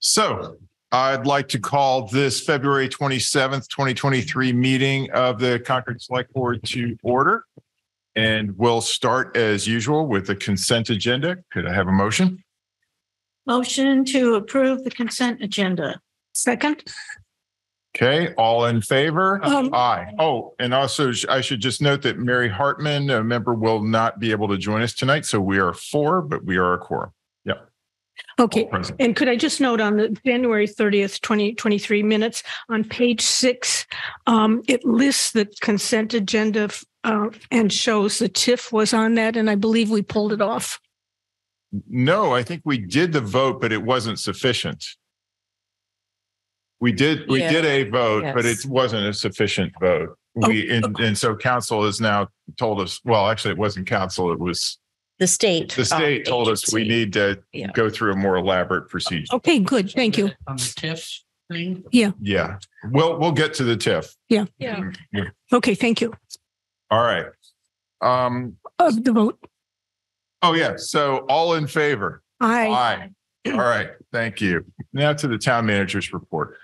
So I'd like to call this February 27th, 2023 meeting of the Concord Select Board to order. And we'll start as usual with the consent agenda. Could I have a motion? Motion to approve the consent agenda. Second, Okay, all in favor? Um, Aye. Oh, and also sh- I should just note that Mary Hartman, a member, will not be able to join us tonight. So we are four, but we are a quorum. Okay. And could I just note on the January thirtieth, twenty twenty-three minutes on page six, um, it lists the consent agenda uh, and shows the TIF was on that, and I believe we pulled it off. No, I think we did the vote, but it wasn't sufficient. We did, we Yeah. did a vote, but it wasn't a sufficient vote. We, and, and so council has now told us, well, actually, it wasn't council, it was, The state. the state uh, told us we agency. need to Yeah. go through a more elaborate procedure. Okay, good. Thank you. On the TIF thing? Yeah, Yeah. we'll, we'll get to the TIF. Yeah. Okay, thank you. All right. Um, Of the vote. oh yeah, so all in favor? Aye. Aye. All right, thank you. Now to the town manager's report.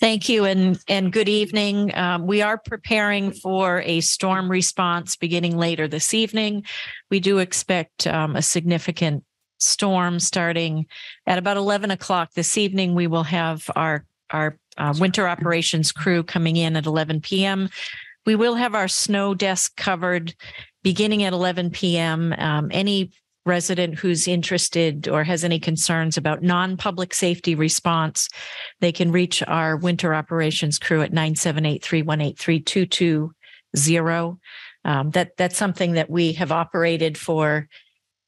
Thank you and, and good evening. Um, we are preparing for a storm response beginning later this evening. We do expect um, a significant storm starting at about 11 o'clock this evening. We will have our, our uh, winter operations crew coming in at 11 PM. We will have our snow desk covered beginning at 11 PM. Um, any resident who's interested or has any concerns about non-public safety response, they can reach our winter operations crew at 978-318-3220. Um, that that's something that we have operated for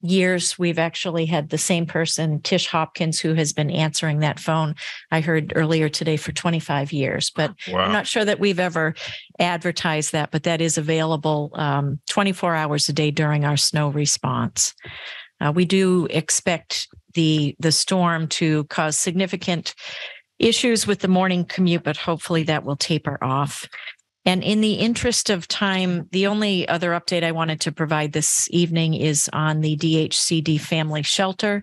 years. We've actually had the same person, Tish Hopkins, who has been answering that phone. I heard earlier today for 25 years, but I'm not sure that we've ever advertised that, but that is available um, 24 hours a day during our snow response. Uh, we do expect the the storm to cause significant issues with the morning commute, but hopefully that will taper off. And in the interest of time, the only other update I wanted to provide this evening is on the DHCD family shelter.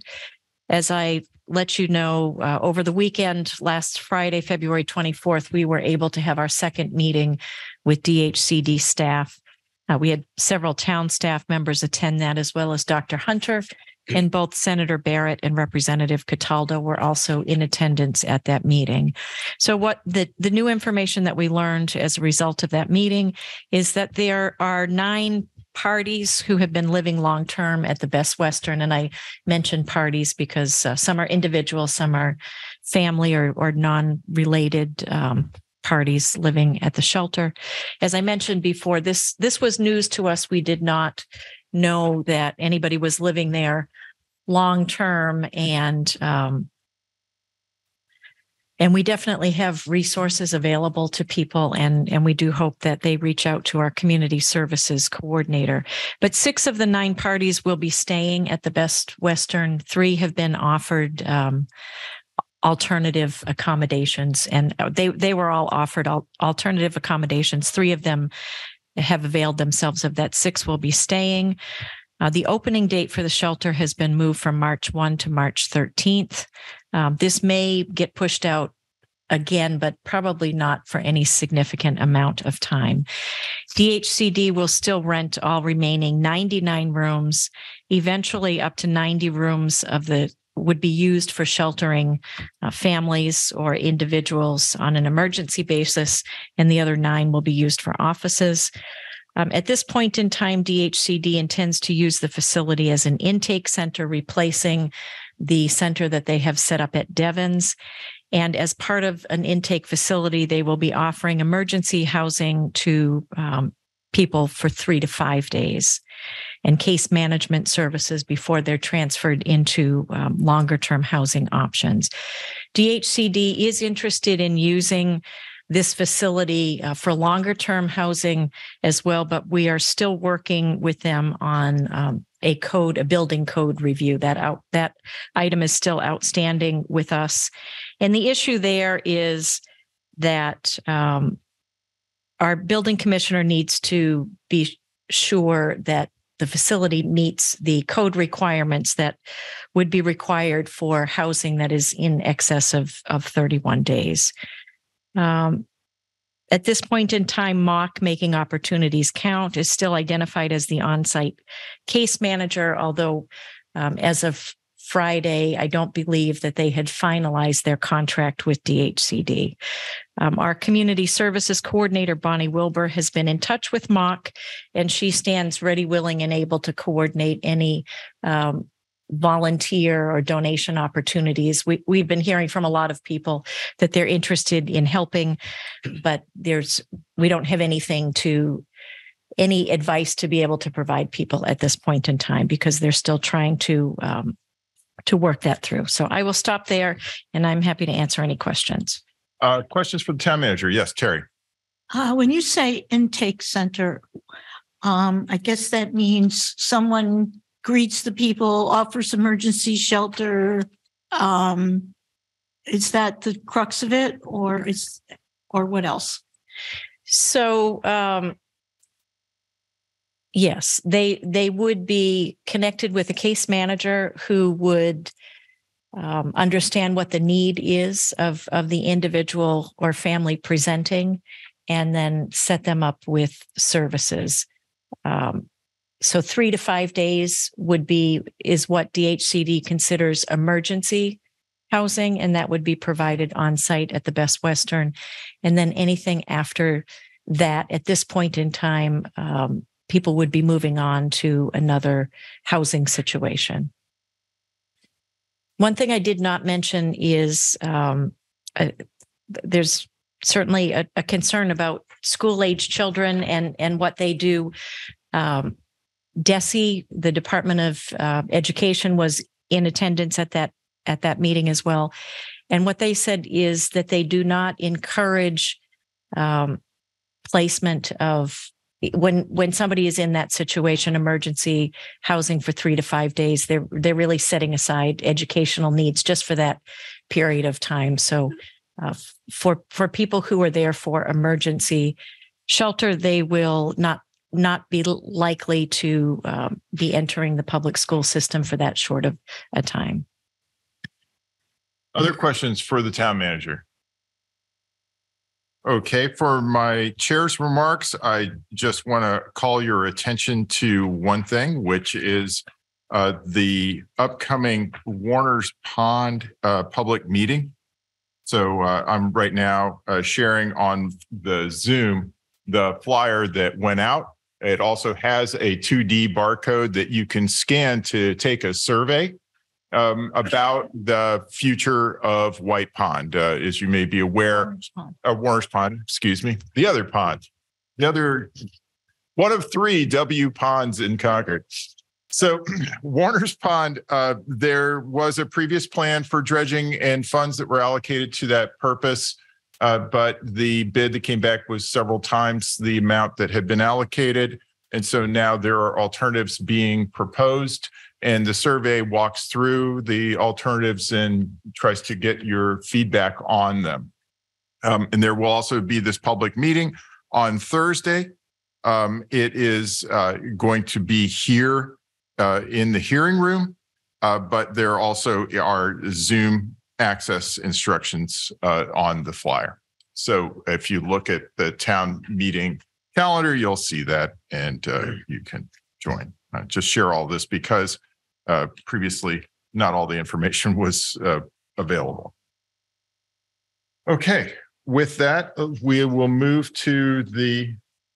As I let you know, uh, over the weekend, last Friday, February 24th, we were able to have our second meeting with DHCD staff. Uh, we had several town staff members attend that, as well as Dr. Hunter, and both Senator Barrett and Representative Cataldo were also in attendance at that meeting. So, what the, the new information that we learned as a result of that meeting is that there are nine parties who have been living long term at the Best Western. And I mentioned parties because uh, some are individual, some are family or, or non related um, parties living at the shelter. As I mentioned before, this this was news to us. We did not know that anybody was living there long term and um, and we definitely have resources available to people and and we do hope that they reach out to our community services coordinator. But six of the nine parties will be staying at the best western. Three have been offered um, alternative accommodations and they they were all offered al- alternative accommodations. Three of them have availed themselves of that six will be staying uh, the opening date for the shelter has been moved from March 1 to March 13th. Um, this may get pushed out again, but probably not for any significant amount of time. DHCD will still rent all remaining 99 rooms, eventually up to 90 rooms of the would be used for sheltering uh, families or individuals on an emergency basis, and the other nine will be used for offices. Um, at this point in time, DHCD intends to use the facility as an intake center, replacing the center that they have set up at Devens. And as part of an intake facility, they will be offering emergency housing to um, people for three to five days and case management services before they're transferred into um, longer term housing options. DHCD is interested in using this facility uh, for longer term housing as well, but we are still working with them on um, a code, a building code review. That out that item is still outstanding with us, and the issue there is that um, our building commissioner needs to be sure that the facility meets the code requirements that would be required for housing that is in excess of, of 31 days. Um, at this point in time, MOC making opportunities count is still identified as the on-site case manager, although um, as of Friday, I don't believe that they had finalized their contract with DHCD. Um, our community services coordinator, Bonnie Wilbur, has been in touch with MOC, and she stands ready, willing, and able to coordinate any um, volunteer or donation opportunities. We, we've been hearing from a lot of people that they're interested in helping, but there's we don't have anything to any advice to be able to provide people at this point in time because they're still trying to um, to work that through. So I will stop there, and I'm happy to answer any questions. Uh, questions for the town manager? Yes, Terry. Uh, when you say intake center, um, I guess that means someone greets the people, offers emergency shelter. Um, is that the crux of it, or is, or what else? So um, yes, they they would be connected with a case manager who would um, understand what the need is of of the individual or family presenting, and then set them up with services. Um, so three to five days would be is what DHCD considers emergency housing, and that would be provided on site at the Best Western, and then anything after that at this point in time um, people would be moving on to another housing situation. One thing I did not mention is um, uh, there's certainly a, a, concern about school age children and and what they do. Um, the Department of uh, Education, was in attendance at that at that meeting as well, and what they said is that they do not encourage um, placement of when when somebody is in that situation emergency housing for 3 to 5 days they're they're really setting aside educational needs just for that period of time so uh, for for people who are there for emergency shelter they will not not be likely to um, be entering the public school system for that short of a time Other questions for the town manager? Okay, for my chair's remarks, I just want to call your attention to one thing, which is uh, the upcoming Warner's Pond uh, public meeting. So uh, I'm right now uh, sharing on the Zoom the flyer that went out. It also has a 2D barcode that you can scan to take a survey um, about the future of White Pond. Uh, as you may be aware, Orange Pond. uh, Warner's Pond, excuse me, the other pond, the other one of three W ponds in Concord. So Warner's Pond, uh, there was a previous plan for dredging and funds that were allocated to that purpose. Uh, but the bid that came back was several times the amount that had been allocated. And so now there are alternatives being proposed. And the survey walks through the alternatives and tries to get your feedback on them. Um, and there will also be this public meeting on Thursday. Um, it is uh, going to be here uh, in the hearing room, uh, but there also are Zoom access instructions uh, on the flyer. So if you look at the town meeting calendar, you'll see that and uh, you can join. Uh, just share all this because uh, previously not all the information was uh, available. Okay, with that, uh, we will move to the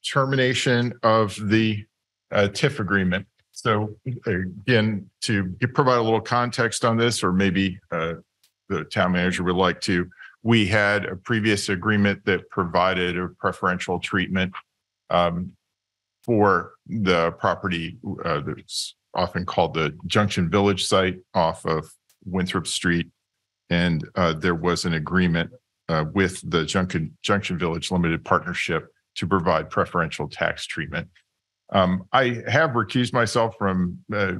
termination of the uh, TIF agreement. So again, to provide a little context on this, or maybe uh, the town manager would like to, we had a previous agreement that provided a preferential treatment um, for the property uh, that's often called the Junction Village site off of Winthrop Street. And uh, there was an agreement uh, with the Junction Junction Village Limited Partnership to provide preferential tax treatment. Um, I have recused myself from uh,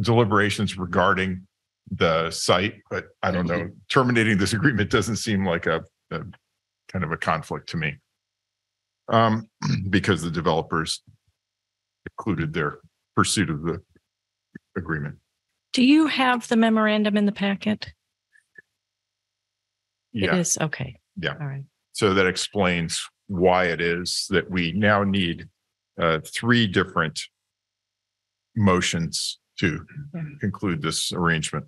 deliberations regarding the site, but I don't know, terminating this agreement doesn't seem like a, a kind of a conflict to me. Um, because the developers included their pursuit of the agreement. Do you have the memorandum in the packet? It Yeah, is, okay. Yeah. All right. so that explains why it is that we now need uh, three different motions to conclude this arrangement.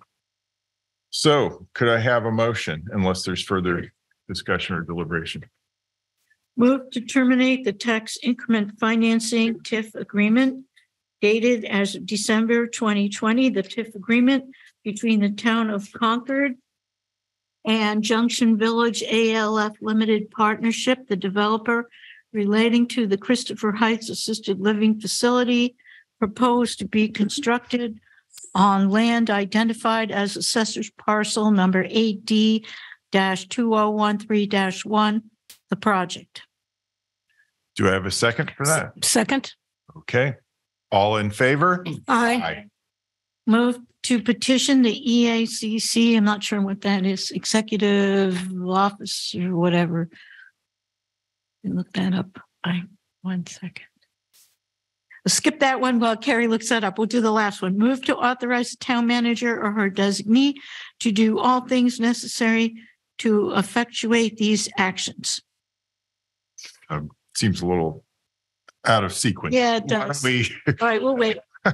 So could I have a motion unless there's further discussion or deliberation? Move to terminate the tax increment financing TIF agreement dated as of December twenty twenty, the TIF agreement between the town of Concord and Junction Village ALF Limited Partnership, the developer relating to the Christopher Heights Assisted Living Facility proposed to be constructed on land identified as assessor's parcel number 8D 2013 1, the project. Do I have a second for that? Second, Okay, all in favor? aye. Move to petition the EACC, I'm not sure what that is, Executive Office or whatever. Look that up. I, One second. Skip that one while Carrie looks that up. We'll do the last one. Move to authorize the town manager or her designee to do all things necessary to effectuate these actions. Um, seems a little out of sequence. Yeah, it does. we- All right, we'll wait.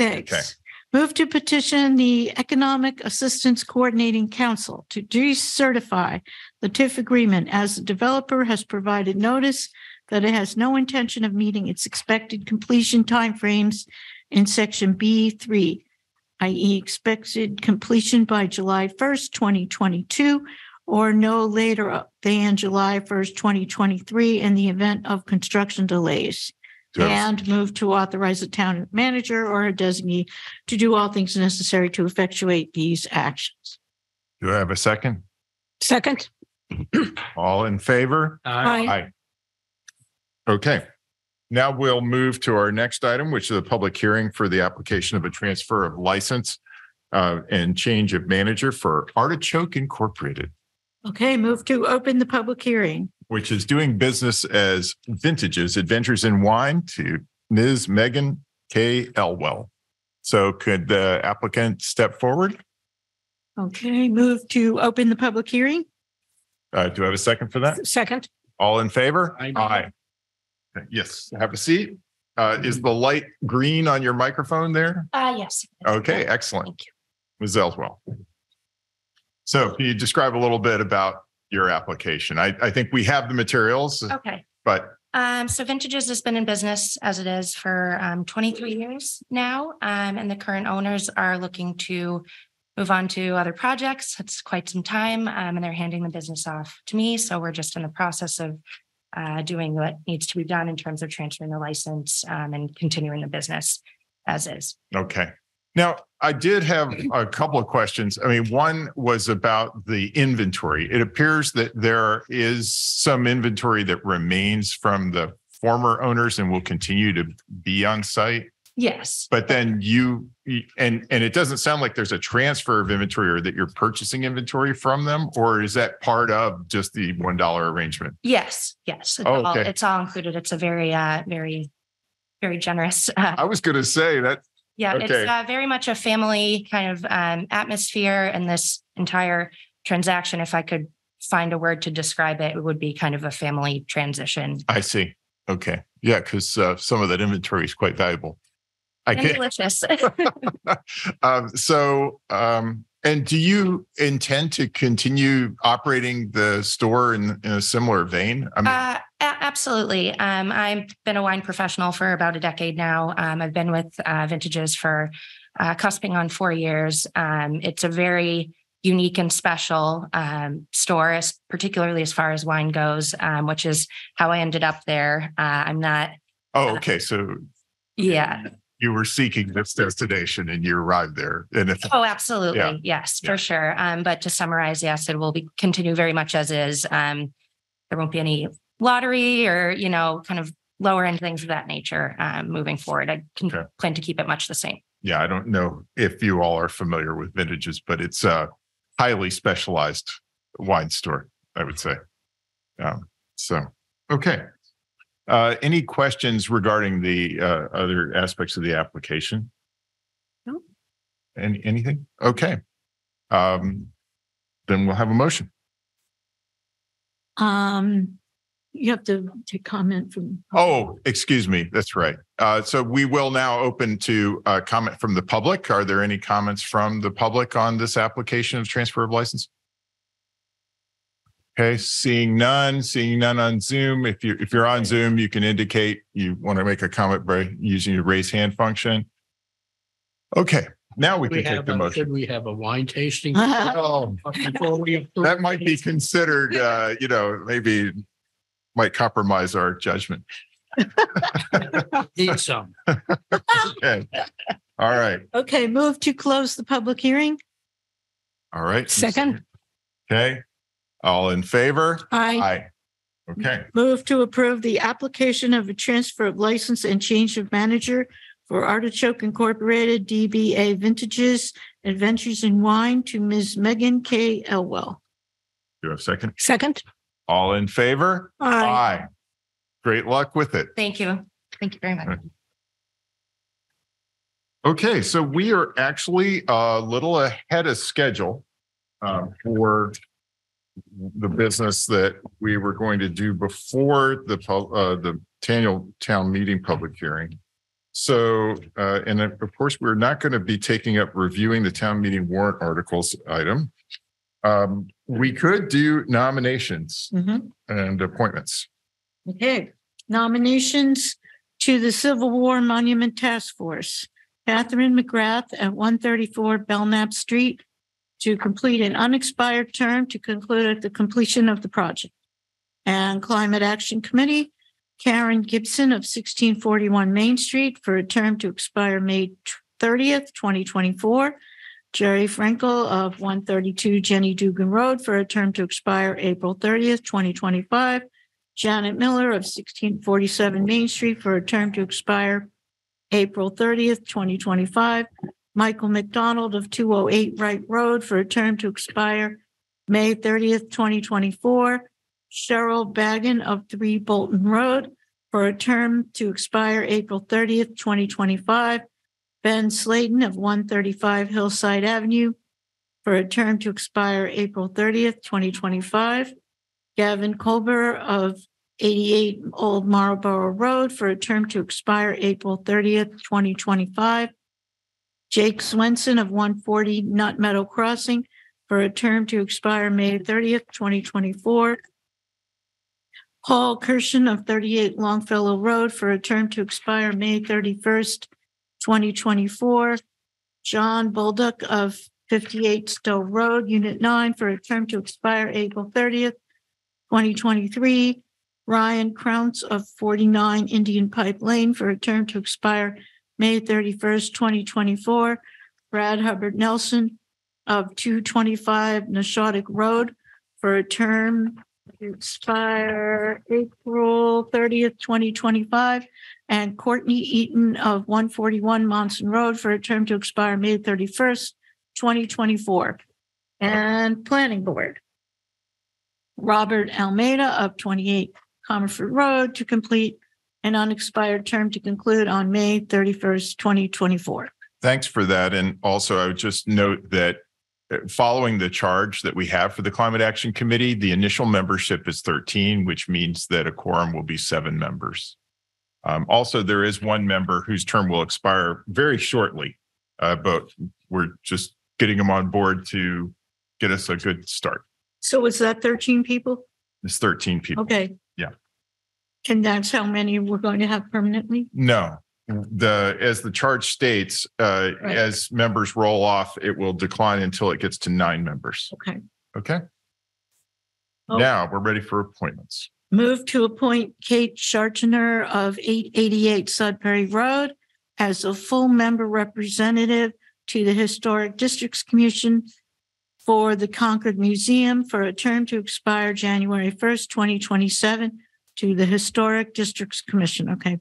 Okay. Thanks. Move to petition the Economic Assistance Coordinating Council to decertify the TIF agreement as the developer has provided notice that it has no intention of meeting its expected completion timeframes in section B three, i.e. expected completion by July first, twenty twenty-two, or no later than July first, twenty twenty-three in the event of construction delays. Do I have- And move to authorize the town manager or a designee to do all things necessary to effectuate these actions. Do I have a second? Second, All in favor? aye. Aye. Okay, now we'll move to our next item, which is a public hearing for the application of a transfer of license uh, and change of manager for Artichoke Incorporated, Okay, move to open the public hearing. which is doing business as Vintages Adventures in Wine to Ms. Megan K. Elwell. So could the applicant step forward? Okay, move to open the public hearing. Uh, Do I have a second for that? Second, All in favor? Aye. Yes, have a seat. Uh, Is the light green on your microphone there? Uh, yes. Okay, excellent. Thank you. Ms. Elswell. So can you describe a little bit about your application? I, I think we have the materials, Okay. but Um, so Vintages has been in business as it is for um, 23 years now. Um, and the current owners are looking to move on to other projects. It's quite some time um, and they're handing the business off to me. So we're just in the process of uh, doing what needs to be done in terms of transferring the license um, and continuing the business as is. okay. Now, I did have a couple of questions. I mean, one was about the inventory. It appears that there is some inventory that remains from the former owners and will continue to be on site. Yes. But then you, and, and it doesn't sound like there's a transfer of inventory or that you're purchasing inventory from them, or is that part of just the $1 arrangement? Yes. Yes. It's, Oh, all, okay. it's all included. It's a very, uh, very, very generous uh, I was going to say that, Yeah, it's uh, very much a family kind of um, atmosphere and this entire transaction. If I could find a word to describe it, it would be kind of a family transition. I see. Okay. Yeah, because uh, some of that inventory is quite valuable. I And delicious. um, so, um, and do you intend to continue operating the store in, in a similar vein? I mean, Uh, absolutely. Um, I've been a wine professional for about a decade now. Um, I've been with uh, Vintages for uh, cusping on four years. Um, it's a very unique and special um, store, as, particularly as far as wine goes, um, which is how I ended up there. Uh, I'm not, oh, okay. So yeah. you were seeking this destination and you arrived there. And if, Oh, absolutely. Yeah. Yes, Yeah. for sure. Um, but to summarize, yes, it will be continue very much as is. Um, there won't be any lottery or, you know, kind of lower end things of that nature um, moving forward. I can Okay. plan to keep it much the same. yeah, I don't know if you all are familiar with vintages, but it's a highly specialized wine store, I would say. Um, so, okay. Uh, any questions regarding the, uh, other aspects of the application? No. Any, anything? Okay. Um, then we'll have a motion. Um, you have to take comment from. Oh, excuse me. That's right. Uh, so we will now open to, uh, comment from the public. Are there any comments from the public on this application of transfer of license? Okay, seeing none, seeing none on Zoom. If you, if you're on Zoom, you can indicate you want to make a comment by using your raise hand function. Okay, now we We can take have, the a- motion. should we have a wine tasting? Oh, we that might be considered, uh, you know, maybe might compromise our judgment. Need some. Okay. All right, Okay, move to close the public hearing. all right. Second. Okay, all in favor? I, Aye. Okay, Move to approve the application of a transfer of license and change of manager for Artichoke Incorporated DBA Vintages Adventures in Wine to Ms. Megan K. Elwell. do you have a second? second. All in favor? I, Aye. Great luck with it. Thank you. Thank you very much. Okay, so we are actually a little ahead of schedule uh, for the business that we were going to do before the, uh, the annual town meeting public hearing. So, uh, and of course, we're not going to be taking up reviewing the town meeting warrant articles item. Um, we could do nominations and appointments. Okay, nominations to the Civil War Monument Task Force. Catherine McGrath at one thirty-four Belknap Street to complete an unexpired term to conclude at the completion of the project. And Climate Action Committee, Karen Gibson of sixteen forty-one Main Street for a term to expire May thirtieth, twenty twenty-four. Jerry Frankel of one thirty-two Jennie Dugan Road for a term to expire April thirtieth, twenty twenty-five. Janet Miller of sixteen forty-seven Main Street for a term to expire April thirtieth, twenty twenty-five. Michael McDonald of two oh eight Wright Road for a term to expire May thirtieth, twenty twenty-four. Cheryl Bagan of three Bolton Road for a term to expire April thirtieth, twenty twenty-five. Ben Slayton of one thirty-five Hillside Avenue for a term to expire April thirtieth, twenty twenty-five. Gavin Colbert of eighty-eight Old Marlborough Road for a term to expire April thirtieth, twenty twenty-five. Jake Swenson of one forty Nut Meadow Crossing for a term to expire May thirtieth, twenty twenty-four. Paul Kirshen of thirty-eight Longfellow Road for a term to expire May thirty-first, twenty twenty-four. John Bolduc of fifty-eight Stowe Road, Unit nine, for a term to expire April thirtieth, twenty twenty-three. Ryan Crounce of forty-nine Indian Pipe Lane for a term to expire May thirty-first, twenty twenty-four. Brad Hubbard Nelson of two twenty-five Nashawtuc Road for a term to expire April thirtieth, twenty twenty-five. And Courtney Eaton of one forty-one Monsen Road for a term to expire May thirty-first, twenty twenty-four. And Planning Board. Robert Almeida of twenty-eight Comerford Road to complete an unexpired term to conclude on May thirty-first, twenty twenty-four. Thanks for that. And also I would just note that uh, following the charge that we have for the Climate Action Committee, the initial membership is 13, which means that a quorum will be seven members. Um, also, there is one member whose term will expire very shortly, uh, but we're just getting them on board to get us a good start. So is that thirteen people? It's 13 people. Okay. Yeah. And that's how many we're going to have permanently? No, the, as the charge states, uh, Right. as members roll off, it will decline until it gets to nine members. Okay. Okay? Oh. Now we're ready for appointments. Move to appoint Kate Schartner of eight eighty-eight Sudbury Road as a full member representative to the Historic Districts Commission for the Concord Museum for a term to expire January first, twenty twenty-seven to the Historic Districts Commission. Okay.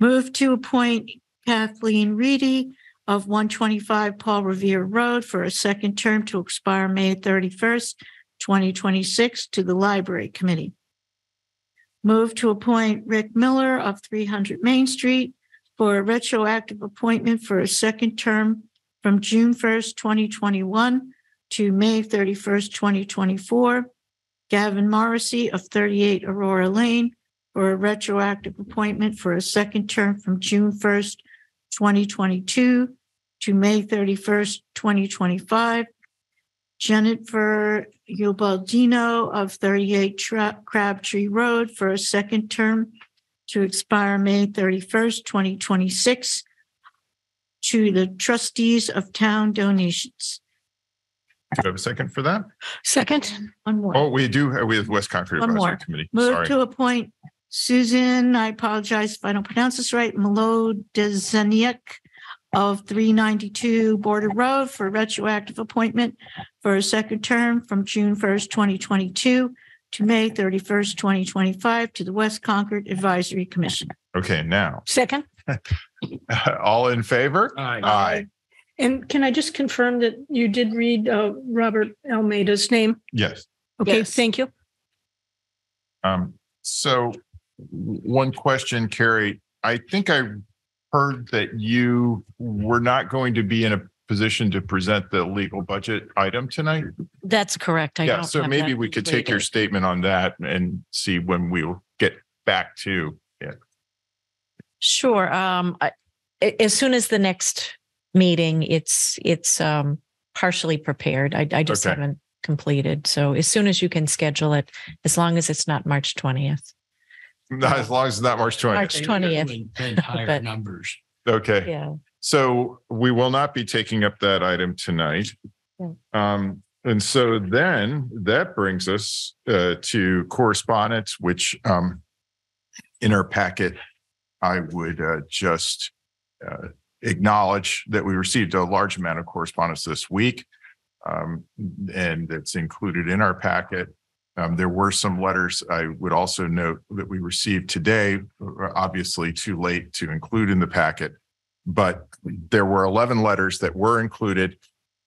Move to appoint Kathleen Reedy of one twenty-five Paul Revere Road for a second term to expire May thirty-first, twenty twenty-six to the Library Committee. Move to appoint Rick Miller of three hundred Main Street for a retroactive appointment for a second term from June first, twenty twenty-one to May thirty-first, twenty twenty-four. Gavin Morrissey of thirty-eight Aurora Lane for a retroactive appointment for a second term from June first, twenty twenty-two to May thirty-first, twenty twenty-five. Jennifer Ubaldino of thirty-eight Tra- Crabtree Road for a second term to expire May thirty-first, twenty twenty-six to the trustees of town donations. Do you have a second for that? Second, One more. Oh, we do, uh, we have West Concord One Advisory more. Committee. Move Sorry. to appoint Susan, I apologize if I don't pronounce this right, Melodezeniak of three ninety-two Border Road for retroactive appointment for a second term from June first, twenty twenty-two to May thirty-first, twenty twenty-five to the West Concord Advisory Commission. Okay, now, second. all in favor? Aye. Aye. And can I just confirm that you did read uh, Robert Almeida's name? Yes. Okay, Yes. thank you. Um, so one question, Carrie, I think I heard that you were not going to be in a position to present the legal budget item tonight. That's correct. I Yeah, don't so have maybe that we could take your statement on that and see when we'll get back to it. Sure. Um, I, a- as soon as the next meeting, it's, it's, um, partially prepared. I, I just Okay. haven't completed. So as soon as you can schedule it, as long as it's not March 20th. Not as long as it's not March twentieth. March 20th. And higher But- numbers. Okay. Yeah. So we will not be taking up that item tonight. Yeah. Um, and so then that brings us uh to correspondence, which um in our packet, I would uh just uh acknowledge that we received a large amount of correspondence this week. Um, and it's included in our packet. Um, there were some letters I would also note that we received today, uh, obviously too late to include in the packet but there were 11 letters that were included.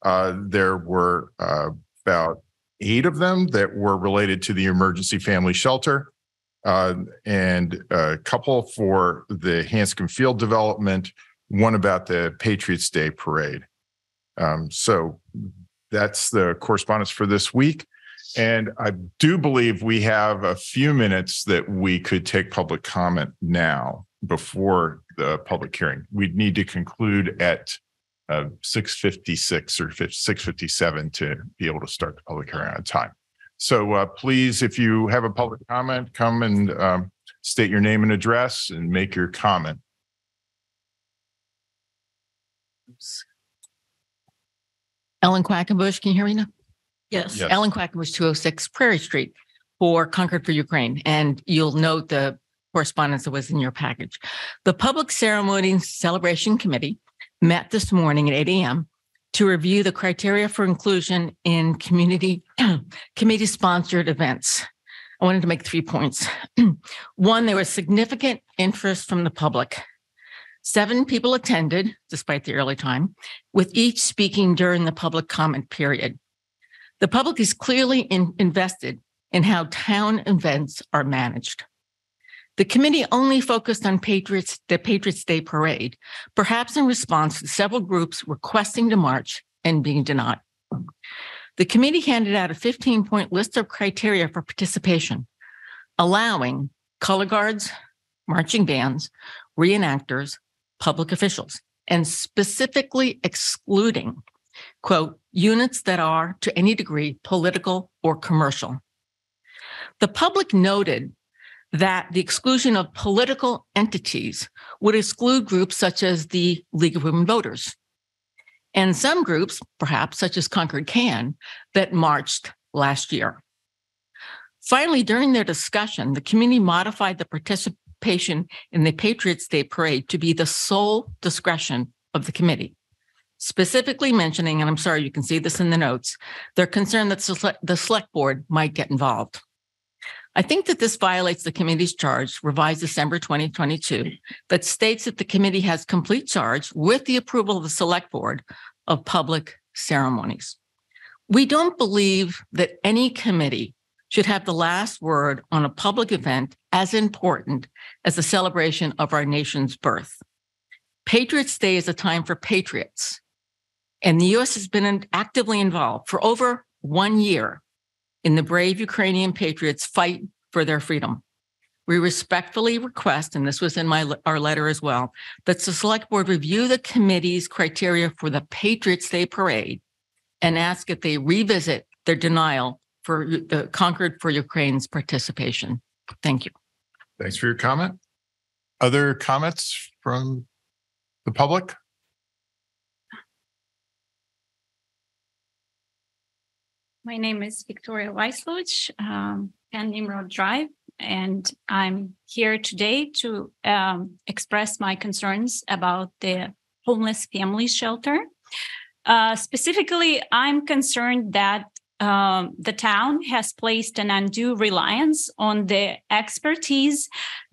Uh, there were uh, about eight of them that were related to the emergency family shelter. Uh, and a couple for the Hanscom Field development, one about the Patriots Day Parade. Um, so that's the correspondence for this week. And I do believe we have a few minutes that we could take public comment now before the public hearing. We'd need to conclude at uh, six fifty-six or six fifty-seven to be able to start the public hearing on time. So uh, please, if you have a public comment, come and um, state your name and address and make your comment. Ellen Quackenbush, can you hear me now? Yes. Yes. Ellen Quackenbush, 206 Prairie Street for Concord for Ukraine. And you'll note the correspondence that was in your package. The Public Ceremonies Celebration Committee met this morning at 8 a.m. to review the criteria for inclusion in community committee sponsored events. I wanted to make three points. One, there was significant interest from the public. Seven people attended despite the early time, with each speaking during the public comment period. The public is clearly in- invested in how town events are managed. The committee only focused on Patriots, the Patriots Day Parade, perhaps in response to several groups requesting to march and being denied. The committee handed out a 15 point list of criteria for participation, allowing color guards, marching bands, reenactors, public officials, and specifically excluding, quote, units that are to any degree political or commercial. The public noted that the exclusion of political entities would exclude groups such as the League of Women Voters and some groups, perhaps such as Concord Can, that marched last year. Finally, during their discussion, the committee modified the participation in the Patriots Day Parade to be the sole discretion of the committee. Specifically mentioning, and I'm sorry, you can see this in the notes, they're concerned that the select board might get involved. I think that this violates the committee's charge revised December 2022 that states that the committee has complete charge with the approval of the select board of public ceremonies. We don't believe that any committee should have the last word on a public event as important as the celebration of our nation's birth. Patriots Day is a time for patriots. And the U.S. has been actively involved for over one year in the brave Ukrainian patriots' fight for their freedom. We respectfully request, and this was in my our letter as well, that the select board review the committee's criteria for the Patriots Day parade and ask if they revisit their denial for uh, the Concord for Ukraine's participation. Thank you. Thanks for your comment. Other comments from the public? My name is Victoria Weisluch, um, 10 Nimrod Drive, and I'm here today to um, express my concerns about the homeless family shelter. Uh, specifically, I'm concerned that um, the town has placed an undue reliance on the expertise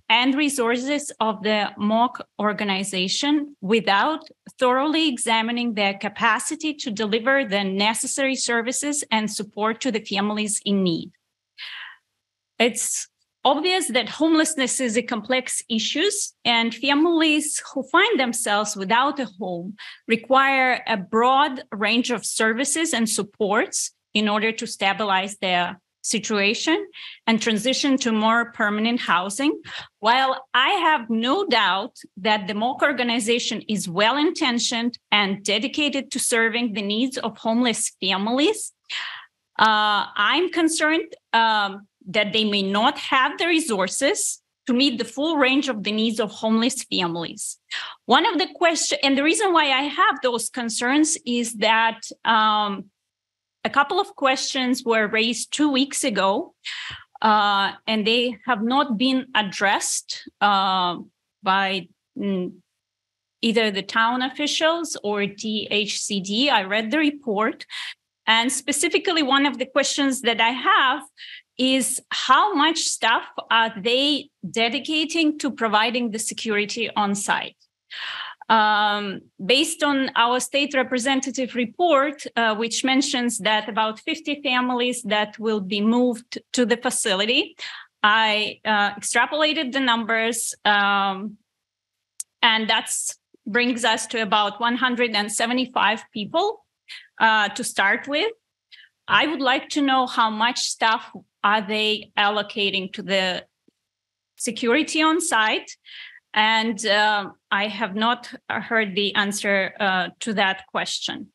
and resources of the MOC organization without thoroughly examining their capacity to deliver the necessary services and support to the families in need. It's obvious that homelessness is a complex issue and families who find themselves without a home require a broad range of services and supports in order to stabilize their situation and transition to more permanent housing. While I have no doubt that the MOC organization is well intentioned and dedicated to serving the needs of homeless families, uh, I'm concerned um, that they may not have the resources to meet the full range of the needs of homeless families. One of the questions, and the reason why I have those concerns is that um, a couple of questions were raised two weeks ago, uh, and they have not been addressed uh, by mm, either the town officials or DHCD. I read the report, and specifically, one of the questions that I have is how much staff are they dedicating to providing the security on site? Um, based on our state representative report, uh, which mentions that about 50 families that will be moved to the facility, I uh, extrapolated the numbers, um, and that brings us to about 175 people uh, to start with. I would like to know how much staff are they allocating to the security on site and uh, I have not heard the answer uh, to that question.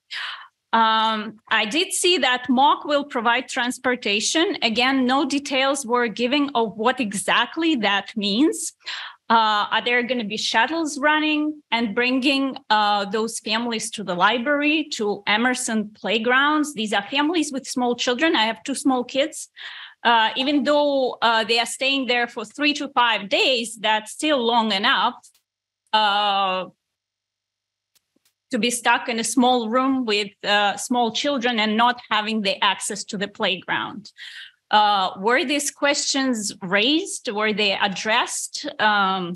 Um, I did see that MOC will provide transportation. Again, no details were given of what exactly that means. Uh, are there going to be shuttles running and bringing uh, those families to the library, to Emerson playgrounds? These are families with small children. I have two small kids uh, even though uh, they are staying there for three to five days, that's still long enough uh, to be stuck in a small room with uh, small children and not having the access to the playground. Uh, were these questions raised? Were they addressed? Um,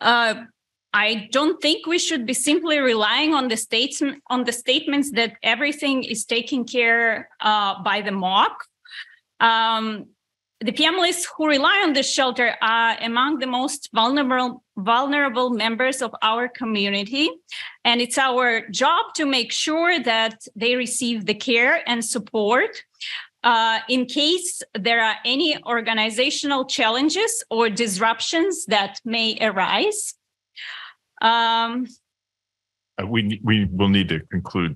uh, I don't think we should be simply relying on the states on the statements that everything is taken care uh, by the MOC. Um, the families who rely on this shelter are among the most vulnerable vulnerable members of our community and it's our job to make sure that they receive the care and support uh, in case there are any organizational challenges or disruptions that may arise um, Uh, we, we will need to conclude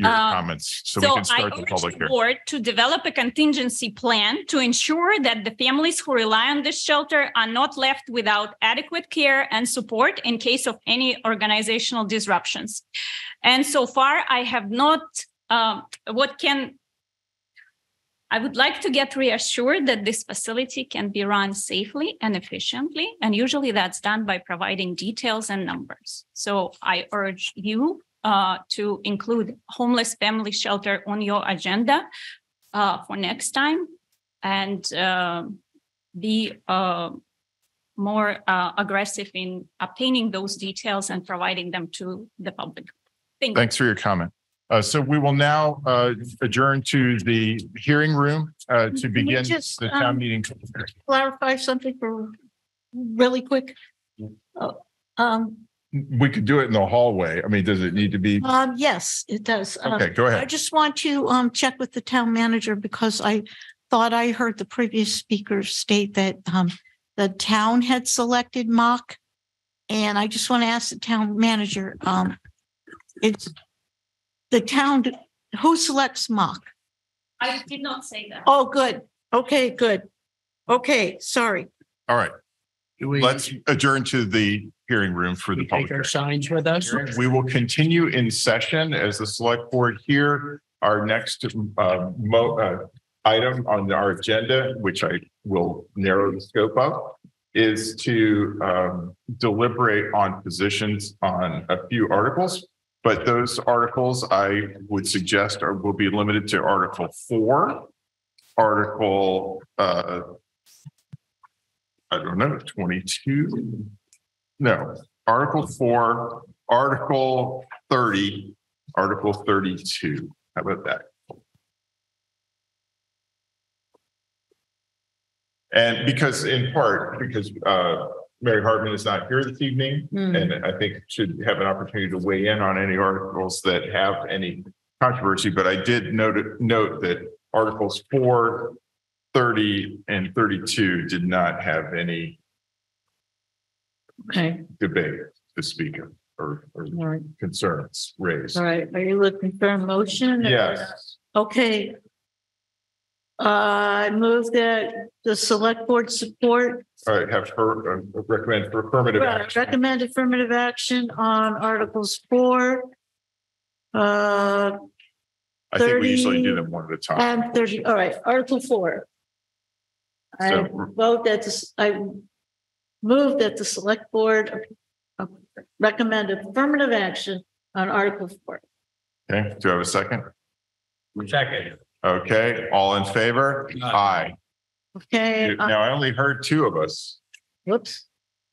your Uh, comments so we So can I start the urge public the here. board to develop a contingency plan to ensure that the families who rely on this shelter are not left without adequate care and support in case of any organizational disruptions. And so far, I have not, um, what can, I would like to get reassured that this facility can be run safely and efficiently. And usually that's done by providing details and numbers. So I urge you uh, to include homeless family shelter on your agenda uh, for next time and uh, be more uh, aggressive in obtaining those details and providing them to the public. Thank you. Thanks for your comment. Uh, so we will now, uh, adjourn to the hearing room, uh, to Can we begin just, the town um, meeting. Clarify something for really quick. Oh, Um, We could do it in the hallway. I mean, does it need to be? um, yes, it does. Um, Okay, go ahead. I ahead. just want to um check with the town manager because I thought I heard the previous speaker state that um the town had selected MOC. And I just want to ask the town manager, um, it's the town, who selects MOC? I did not say that. Oh, good. Okay, good. Okay, sorry. All right, Do we let's adjourn to the hearing room for the we public. take our hearing. signs with us? We will continue in session as the select board here. Our next uh, mo, uh, item on our agenda, which I will narrow the scope of, is to um, deliberate on positions on a few articles. But those articles I would suggest are, will be limited to Article four, Article, uh, I don't know, twenty-two? No, Article four, Article thirty, Article thirty-two. How about that? And because in part, because uh, Mary Hartman is not here this evening, Hmm. and I think should have an opportunity to weigh in on any articles that have any controversy, but I did note, note that Articles four, thirty, and thirty-two did not have any Okay, debate to speak of or, or all right, concerns raised. all right. Are you looking for a motion? Yes, Okay. I move that the select board support, all right, have her uh, recommend for affirmative action. recommend affirmative action on articles four. Uh, I think we usually do them one at a time. and thirty, all right, article four. I So- vote that this, I move that the select board uh, recommend affirmative action on article four. Okay, do I have a second? Second. Okay, all in favor? Aye. Okay, uh, Now, I only heard two of us. whoops.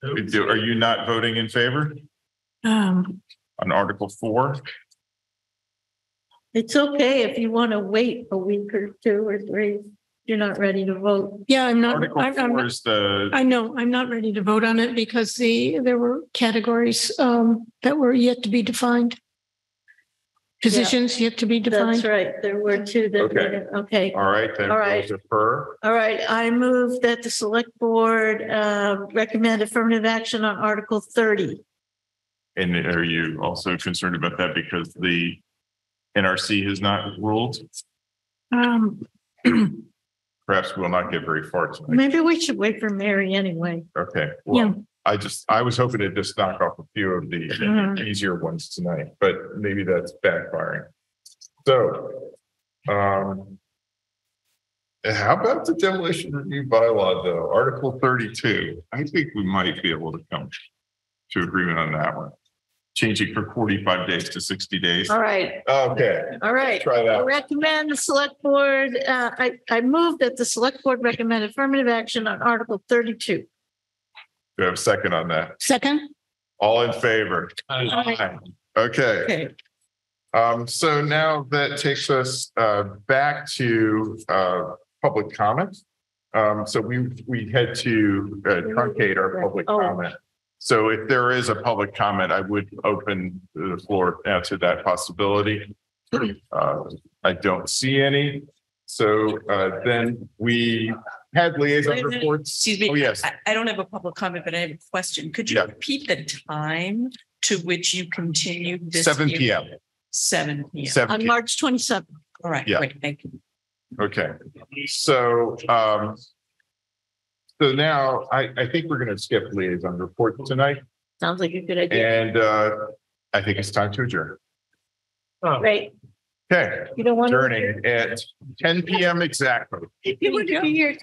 Do- Are you not voting in favor Um, on Article four? It's okay if you want to wait a week or two or three. You're not ready to vote. yeah, I'm not, Article I'm, I'm four not- is the, I know, I'm not ready to vote on it because the, there were categories um, that were yet to be defined. Positions yet to be defined. That's defined. right. There were two that, Okay. didn't- okay. all right, then All we'll right. defer. All right, I move that the select board uh, recommend affirmative action on Article thirty. And are you also concerned about that because the NRC has not ruled? Um, Perhaps we'll not get very far tonight. Maybe we should wait for Mary anyway. Okay, Yeah. well, I just, I was hoping to just knock off a few of the Mhm. easier ones tonight, but maybe that's backfiring. So, um. How about the demolition review bylaw though, Article thirty-two? I think we might be able to come to agreement on that one. Changing from forty-five days to sixty days. All right, Okay, all right. try I that. recommend the select board, uh, I, I move that the select board recommend affirmative action on Article thirty-two. Do I have a second on that? second, All in favor? Aye. Okay. Okay, Um, so now that takes us uh back to uh public comment. Um, so we we had to uh, truncate our public Oh. comment. So if there is a public comment, I would open the floor now to that possibility. Uh, I don't see any. So uh then we had liaison Wait a minute. reports. Excuse me. Oh, yes. I, I don't have a public comment, but I have a question. Could you Yeah. repeat the time to which you continued this? Seven hearing? P M. Seven P M. Seven. on p.m. March twenty-seventh. All right, Yeah. great, thank you. Okay, so, um. So now I, I think we're gonna skip liaison report tonight Sounds like a good idea. and, uh, I think it's time to adjourn. Great. Okay, You don't want to. adjourning at ten PM exactly. You want to be here.